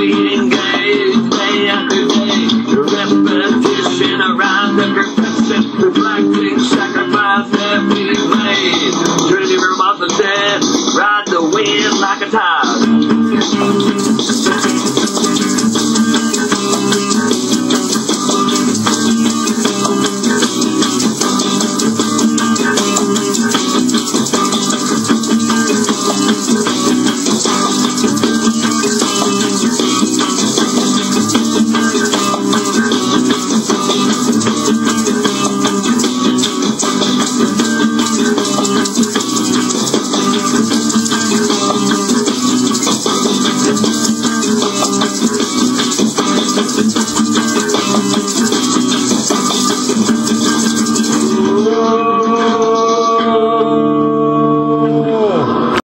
waiting day, day after day, repetition around the